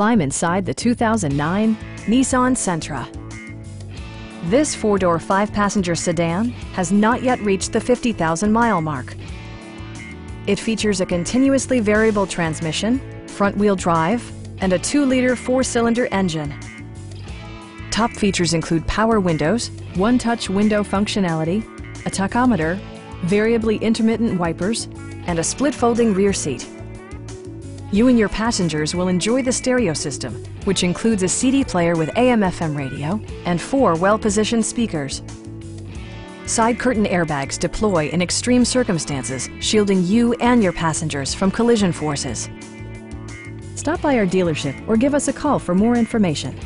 climb inside the 2009 Nissan Sentra. This four-door, five-passenger sedan has not yet reached the 50,000-mile mark. It features a continuously variable transmission, front-wheel drive, and a 2-liter four-cylinder engine. Top features include power windows, one-touch window functionality, a tachometer, variably intermittent wipers, and a split-folding rear seat. You and your passengers will enjoy the stereo system, which includes a CD player with AM-FM radio and four well-positioned speakers. Side curtain airbags deploy in extreme circumstances, shielding you and your passengers from collision forces. Stop by our dealership or give us a call for more information.